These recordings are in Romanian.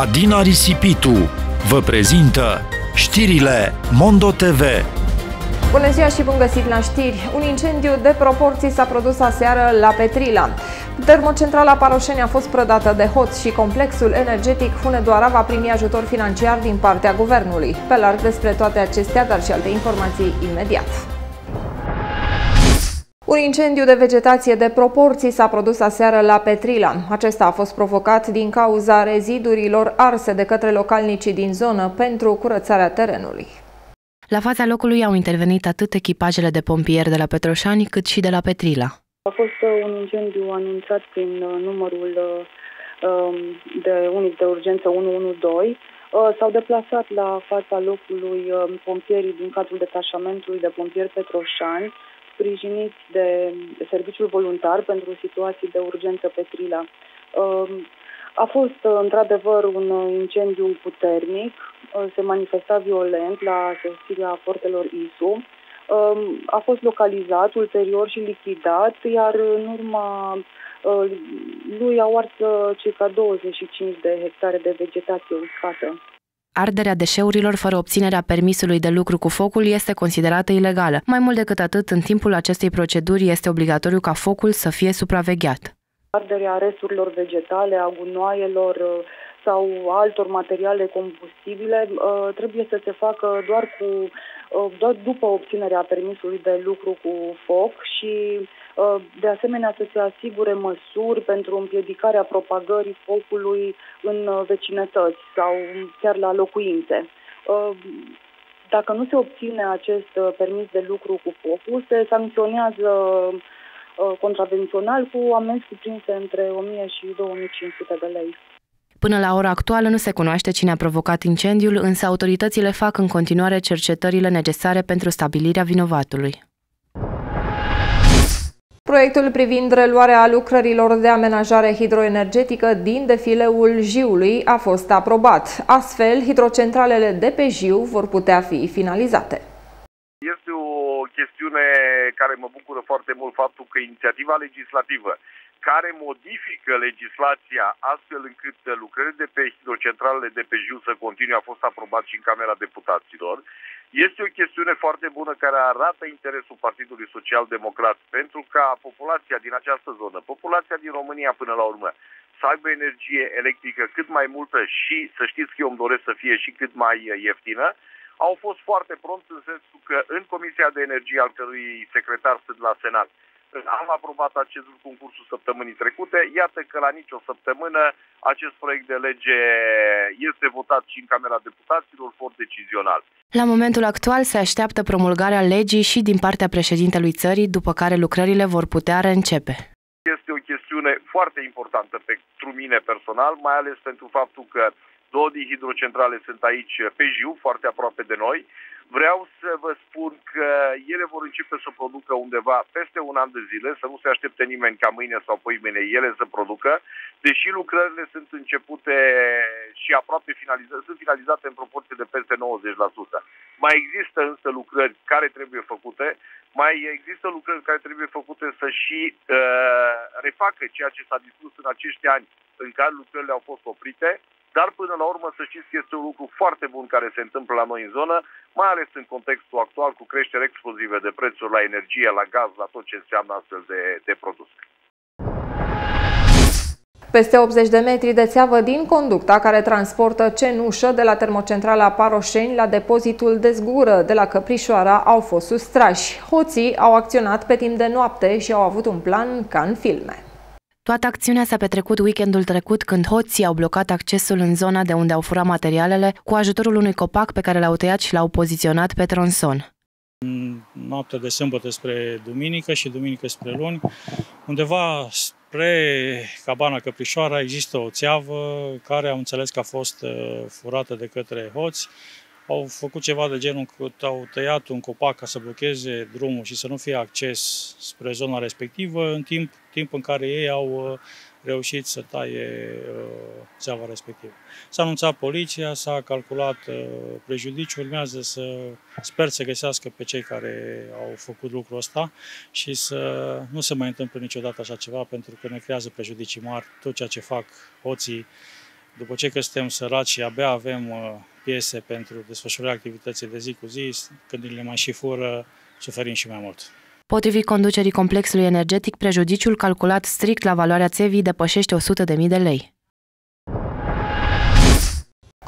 Adina Risipitu vă prezintă știrile Mondo TV. Bună ziua și bun găsit la știri! Un incendiu de proporții s-a produs aseară la Petrila. Termocentrala Paroșeni a fost prădată de hoți și complexul energetic Hunedoara va primi ajutor financiar din partea guvernului. Pe larg despre toate acestea, dar și alte informații imediat. Un incendiu de vegetație de proporții s-a produs aseară la Petrila. Acesta a fost provocat din cauza rezidurilor arse de către localnicii din zonă pentru curățarea terenului. La fața locului au intervenit atât echipajele de pompieri de la Petroșani cât și de la Petrila. A fost uh, un incendiu anunțat prin uh, numărul uh, um, de unic de urgență 112. S-au deplasat la fața locului pompierii din cadrul detașamentului de pompieri Petroșani, sprijiniți de serviciul voluntar pentru situații de urgență pe Trila. Um, a fost uh, într-adevăr un incendiu puternic, uh, se manifesta violent la sosirea fortelor ISU, um, a fost localizat ulterior și lichidat, iar în urma uh, lui au ars circa 25 de hectare de vegetație uscată. Arderea deșeurilor fără obținerea permisului de lucru cu focul este considerată ilegală. Mai mult decât atât, în timpul acestei proceduri este obligatoriu ca focul să fie supravegheat. Arderea resturilor vegetale, a gunoaielor uh, sau altor materiale combustibile uh, trebuie să se facă doar, cu, uh, doar după obținerea permisului de lucru cu foc și Uh, de asemenea să se asigure măsuri pentru împiedicarea propagării focului în uh, vecinătăți sau chiar la locuințe. Uh, dacă nu se obține acest permis de lucru cu focul, se sancționează contravențional cu amenzi cuprinse între 1000 și 2500 de lei. Până la ora actuală nu se cunoaște cine a provocat incendiul, însă autoritățile fac în continuare cercetările necesare pentru stabilirea vinovatului. Proiectul privind reluarea lucrărilor de amenajare hidroenergetică din defileul Jiului a fost aprobat. Astfel, hidrocentralele de pe Jiu vor putea fi finalizate. Este o chestiune care mă bucură foarte mult faptul că inițiativa legislativă care modifică legislația astfel încât lucrările de pe hidrocentralele de pe Jiu să continue a fost aprobat și în Camera Deputaților. Este o chestiune foarte bună care arată interesul Partidului Social Democrat pentru ca populația din această zonă, populația din România până la urmă, să aibă energie electrică cât mai multă și să știți că eu îmi doresc să fie și cât mai ieftină, au fost foarte prompt în sensul că în Comisia de Energie, al cărui secretar sunt la Senat, am aprobat acest lucru în cursul săptămânii trecute. Iată că la nicio săptămână acest proiect de lege este votat și în Camera Deputaților, for decizional. La momentul actual se așteaptă promulgarea legii și din partea președintelui țării, după care lucrările vor putea reîncepe. Este o chestiune foarte importantă pentru mine personal, mai ales pentru faptul că două din hidrocentrale sunt aici pe Jiu, foarte aproape de noi. Vreau să vă spun că ele vor începe să producă undeva peste un an de zile, să nu se aștepte nimeni ca mâine sau poi mâine ele să producă, deși lucrările sunt începute și aproape finalizate, sunt finalizate în proporție de peste 90%. Mai există însă lucrări care trebuie făcute, mai există lucrări care trebuie făcute să și uh, refacă ceea ce s-a discutat în acești ani în care lucrările au fost oprite, dar până la urmă să știți că este un lucru foarte bun care se întâmplă la noi în zonă, mai ales în contextul actual cu creștere explozive de prețuri la energie, la gaz, la tot ce înseamnă astfel de, de produse. Peste 80 de metri de țeavă din conducta care transportă cenușă de la termocentrala Paroșeni la depozitul de zgură de la Căprișoara au fost sustrași. Hoții au acționat pe timp de noapte și au avut un plan ca în filme. Toată acțiunea s-a petrecut weekendul trecut când hoții au blocat accesul în zona de unde au furat materialele cu ajutorul unui copac pe care l-au tăiat și l-au poziționat pe tronson. Noaptea de sâmbătă spre duminică și duminică spre luni, undeva spre cabana Căprișoara există o țeavă care am înțeles că a fost uh, furată de către hoți au făcut ceva de genul că au tăiat un copac ca să blocheze drumul și să nu fie acces spre zona respectivă, în timp, timp în care ei au uh, reușit să taie uh, țeava respectivă. S-a anunțat poliția, s-a calculat uh, prejudiciul, urmează să sper să găsească pe cei care au făcut lucrul ăsta și să nu se mai întâmple niciodată așa ceva, pentru că ne creează prejudicii mari tot ceea ce fac hoții după ce că suntem săraci și abia avem piese pentru desfășurarea activității de zi cu zi, când le mai și fură, suferim și mai mult. Potrivit conducerii complexului energetic, prejudiciul calculat strict la valoarea țevii depășește 100.000 de lei.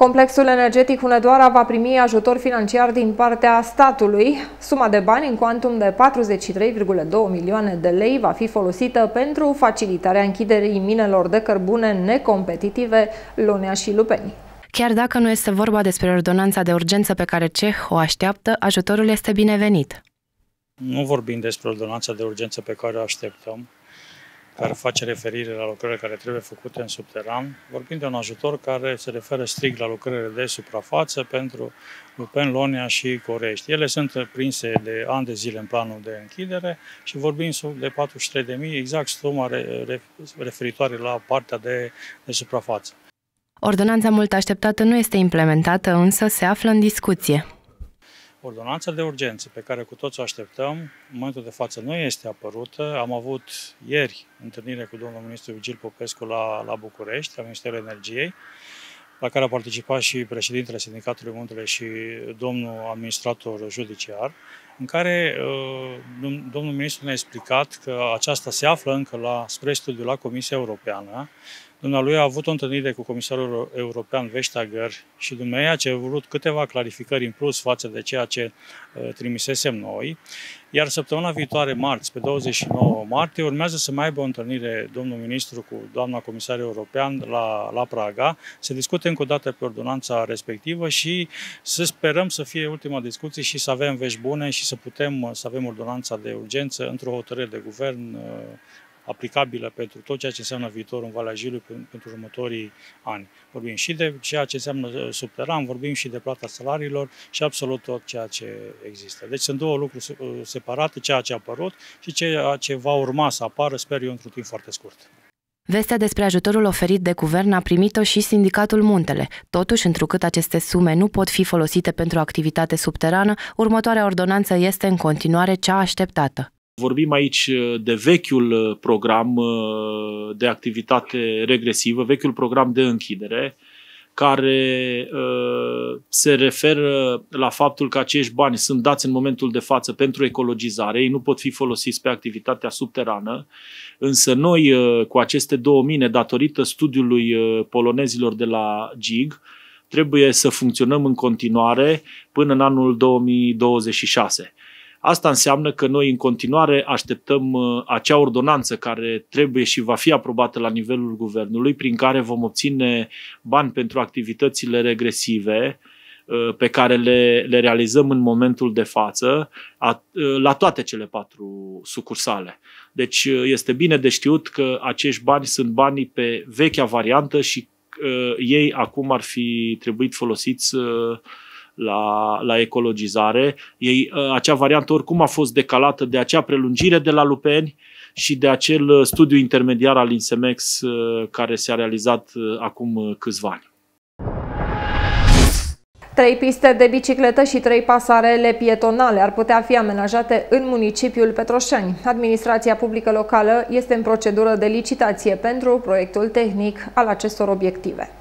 Complexul energetic Hunedoara va primi ajutor financiar din partea statului. Suma de bani în cuantum de 43,2 milioane de lei va fi folosită pentru facilitarea închiderii minelor de cărbune necompetitive Lunea și Lupeni. Chiar dacă nu este vorba despre ordonanța de urgență pe care CEH o așteaptă, ajutorul este binevenit. Nu vorbim despre ordonanța de urgență pe care o așteptăm, care face referire la lucrările care trebuie făcute în subteran. Vorbim de un ajutor care se referă strict la lucrările de suprafață pentru Lupen, Lonia și Corești. Ele sunt prinse de ani de zile în planul de închidere și vorbim de 43.000, exact suma referitoare la partea de, de suprafață. Ordonanța mult așteptată nu este implementată, însă se află în discuție. Ordonanța de urgență pe care cu toți o așteptăm, în momentul de față nu este apărută. Am avut ieri întâlnire cu domnul ministru Vigil Popescu la, la București, la Ministerul Energiei, la care a participat și președintele Sindicatului Muntele și domnul administrator judiciar, în care uh, domnul ministru ne-a explicat că aceasta se află încă la, spre studiu la Comisia Europeană Dumnealui a avut o întâlnire cu comisarul european Vestager și dumneavoastră a vrut câteva clarificări în plus față de ceea ce uh, trimisesem noi. Iar săptămâna viitoare, marți, pe 29 martie, urmează să mai aibă o întâlnire domnul ministru cu doamna comisar european la, la Praga, să discute încă o dată pe ordonanța respectivă și să sperăm să fie ultima discuție și să avem vești bune și să putem să avem ordonanța de urgență într-o hotărâre de guvern uh, aplicabilă pentru tot ceea ce înseamnă viitorul în Valea Jilului pentru următorii ani. Vorbim și de ceea ce înseamnă uh, subteran, vorbim și de plata salariilor și absolut tot ceea ce există. Deci sunt două lucruri uh, separate, ceea ce a apărut și ceea ce va urma să apară, sper eu, într-un timp foarte scurt. Vestea despre ajutorul oferit de guvern a primit-o și Sindicatul Muntele. Totuși, întrucât aceste sume nu pot fi folosite pentru activitate subterană, următoarea ordonanță este în continuare cea așteptată. Vorbim aici uh, de vechiul uh, program uh, de activitate regresivă, vechiul program de închidere, care se referă la faptul că acești bani sunt dați în momentul de față pentru ecologizare, ei nu pot fi folosiți pe activitatea subterană, însă noi cu aceste două mine, datorită studiului polonezilor de la GIG, trebuie să funcționăm în continuare până în anul 2026. Asta înseamnă că noi în continuare așteptăm uh, acea ordonanță care trebuie și va fi aprobată la nivelul guvernului, prin care vom obține bani pentru activitățile regresive uh, pe care le, le realizăm în momentul de față uh, la toate cele patru sucursale. Deci este bine de știut că acești bani sunt banii pe vechea variantă și ei acum ar fi trebuit folosiți la, la ecologizare. Ei, ă, acea variantă oricum a fost decalată de acea prelungire de la Lupeni și de acel ă, studiu intermediar al Insemex ă, care s-a realizat acum câțiva ani. Trei piste de bicicletă și trei pasarele pietonale ar putea fi amenajate în municipiul Petroșani. Administrația publică locală este în procedură de licitație pentru proiectul tehnic al acestor obiective.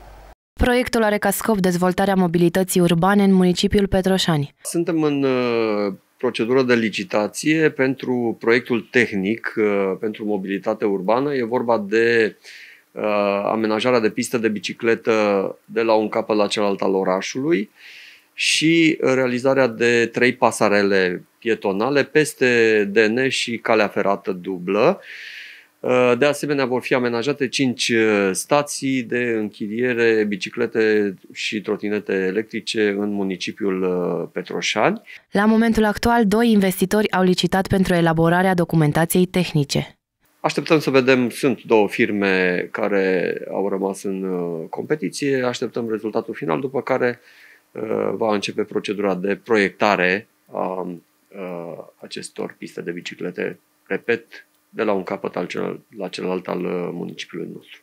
Proiectul are ca scop dezvoltarea mobilității urbane în municipiul Petroșani. Suntem în uh, procedură de licitație pentru proiectul tehnic uh, pentru mobilitate urbană. E vorba de uh, amenajarea de piste de bicicletă de la un capăt la celălalt al orașului și realizarea de trei pasarele pietonale peste DN și calea ferată dublă. Uh, de asemenea, vor fi amenajate 5 uh, stații de închiriere biciclete și trotinete electrice în municipiul uh, Petroșani. La momentul actual, doi investitori au licitat pentru elaborarea documentației tehnice. Așteptăm să vedem, sunt două firme care au rămas în competiție, așteptăm rezultatul final, după care va începe procedura de proiectare a acestor piste de biciclete, repet, de la un capăt al celălalt, la celălalt al uh, municipiului nostru.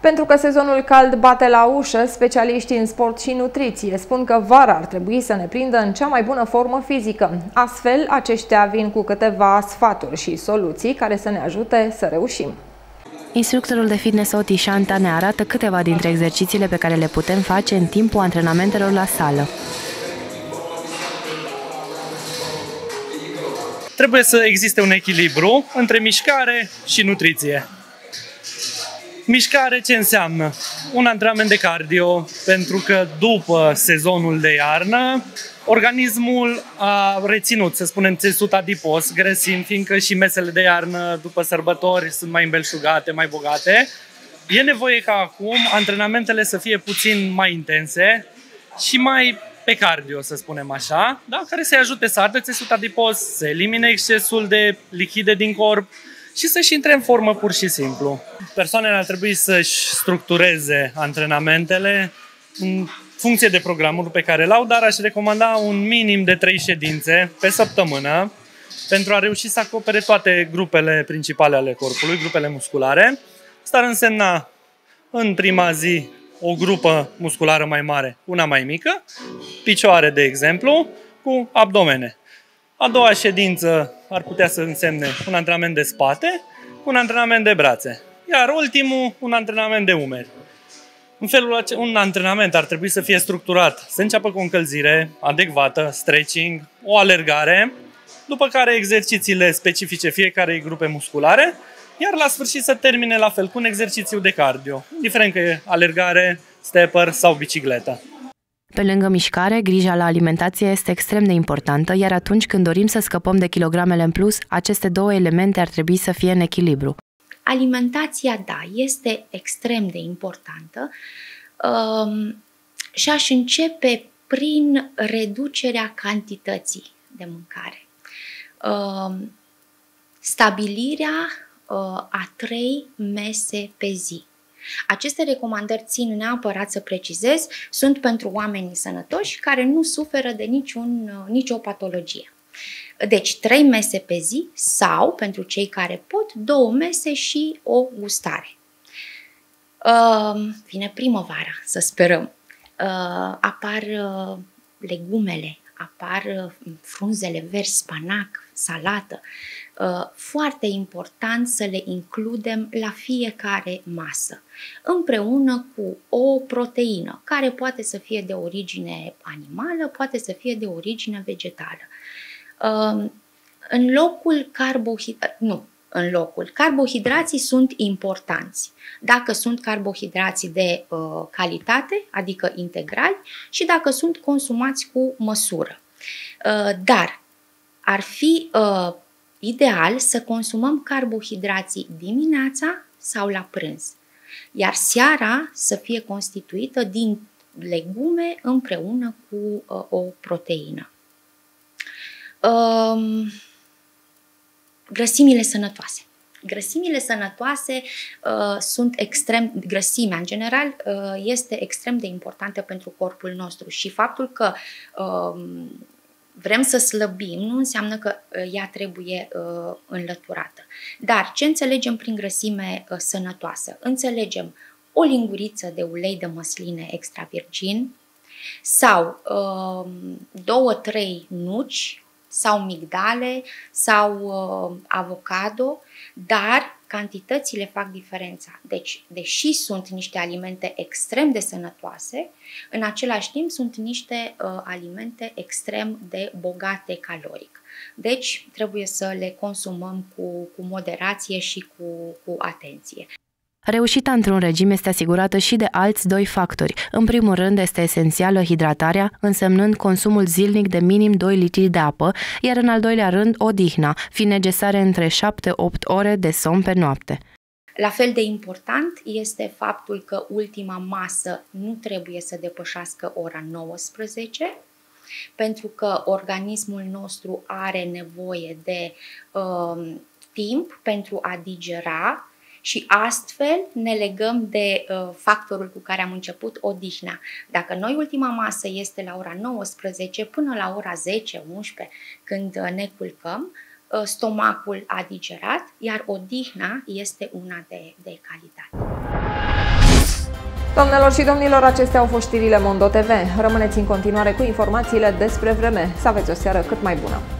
Pentru că sezonul cald bate la ușă, specialiștii în sport și nutriție spun că vara ar trebui să ne prindă în cea mai bună formă fizică. Astfel, aceștia vin cu câteva sfaturi și soluții care să ne ajute să reușim. Instructorul de fitness Oti Shanta ne arată câteva dintre exercițiile pe care le putem face în timpul antrenamentelor la sală. Trebuie să existe un echilibru între mișcare și nutriție. Mișcare ce înseamnă? Un antrenament de cardio, pentru că după sezonul de iarnă, organismul a reținut, să spunem, țesut adipos, grăsim, fiindcă și mesele de iarnă după sărbători sunt mai îmbelșugate, mai bogate. E nevoie ca acum antrenamentele să fie puțin mai intense și mai pe cardio, să spunem așa, da? care să-i ajute să ardă țesut adipos, să elimine excesul de lichide din corp, și să-și intre în formă pur și simplu. Persoanele ar trebui să-și structureze antrenamentele în funcție de programul pe care l-au, dar aș recomanda un minim de 3 ședințe pe săptămână pentru a reuși să acopere toate grupele principale ale corpului, grupele musculare. Asta ar însemna în prima zi o grupă musculară mai mare, una mai mică, picioare de exemplu, cu abdomene. A doua ședință ar putea să însemne un antrenament de spate, un antrenament de brațe. Iar ultimul, un antrenament de umeri. În felul acesta, un antrenament ar trebui să fie structurat, să înceapă cu o încălzire adecvată, stretching, o alergare, după care exercițiile specifice fiecarei grupe musculare, iar la sfârșit să termine la fel cu un exercițiu de cardio, indiferent că e alergare, stepper sau bicicletă. Pe lângă mișcare, grija la alimentație este extrem de importantă, iar atunci când dorim să scăpăm de kilogramele în plus, aceste două elemente ar trebui să fie în echilibru. Alimentația, da, este extrem de importantă um, și aș începe prin reducerea cantității de mâncare. Um, stabilirea uh, a trei mese pe zi. Aceste recomandări țin neapărat să precizez, sunt pentru oamenii sănătoși care nu suferă de niciun, uh, nicio patologie. Deci, trei mese pe zi sau, pentru cei care pot, două mese și o gustare. Uh, vine primăvara, să sperăm. Uh, apar uh, legumele, apar uh, frunzele verzi, spanac, salată. Uh, foarte important să le includem la fiecare masă, împreună cu o proteină, care poate să fie de origine animală, poate să fie de origine vegetală. Uh, în locul carbohidrații, nu, în locul. Carbohidrații sunt importanți. Dacă sunt carbohidrații de uh, calitate, adică integrali, și dacă sunt consumați cu măsură. Uh, dar ar fi uh, ideal să consumăm carbohidrații dimineața sau la prânz, iar seara să fie constituită din legume împreună cu uh, o proteină. Uh, grăsimile sănătoase. Grăsimile sănătoase uh, sunt extrem, grăsimea în general uh, este extrem de importantă pentru corpul nostru și faptul că uh, vrem să slăbim, nu înseamnă că uh, ea trebuie uh, înlăturată. Dar ce înțelegem prin grăsime uh, sănătoasă? Înțelegem o linguriță de ulei de măsline extra virgin sau uh, două, trei nuci sau migdale sau uh, avocado, dar cantitățile fac diferența. Deci, deși sunt niște alimente extrem de sănătoase, în același timp sunt niște uh, alimente extrem de bogate caloric. Deci, trebuie să le consumăm cu, cu moderație și cu, cu atenție. Reușita într-un regim este asigurată și de alți doi factori. În primul rând este esențială hidratarea, însemnând consumul zilnic de minim 2 litri de apă, iar în al doilea rând odihna, fiind necesare între 7-8 ore de somn pe noapte. La fel de important este faptul că ultima masă nu trebuie să depășească ora 19, pentru că organismul nostru are nevoie de uh, timp pentru a digera și astfel ne legăm de uh, factorul cu care am început odihna. Dacă noi ultima masă este la ora 19 până la ora 10-11 când uh, ne culcăm, uh, stomacul a digerat, iar odihna este una de, de calitate. Doamnelor și domnilor, acestea au fost știrile Mondo TV. Rămâneți în continuare cu informațiile despre vreme. Să aveți o seară cât mai bună!